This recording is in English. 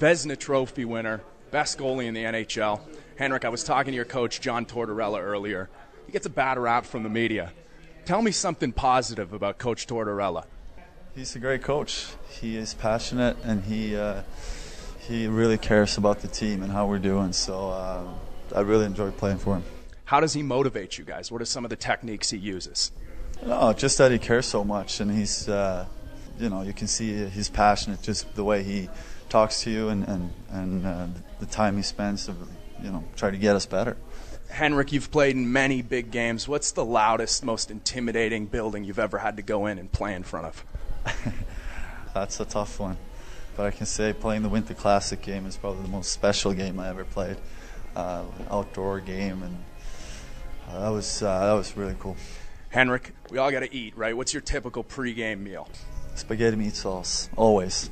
Vezina Trophy winner, best goalie in the NHL. Henrik, I was talking to your coach, John Tortorella, earlier. He gets a bad rap from the media. Tell me something positive about Coach Tortorella. He's a great coach. He is passionate and he uh, he really cares about the team and how we're doing. So uh, I really enjoy playing for him. How does he motivate you guys? What are some of the techniques he uses? No, just that he cares so much and he's uh, you know you can see he's passionate just the way he talks to you and and and uh, the time he spends to you know try to get us better. Henrik, you've played in many big games. What's the loudest, most intimidating building you've ever had to go in and play in front of? That's a tough one. But I can say playing the Winter Classic game is probably the most special game I ever played. Uh, outdoor game, and uh, that was uh, that was really cool. Henrik, we all got to eat, right? What's your typical pregame meal? Spaghetti meat sauce, always.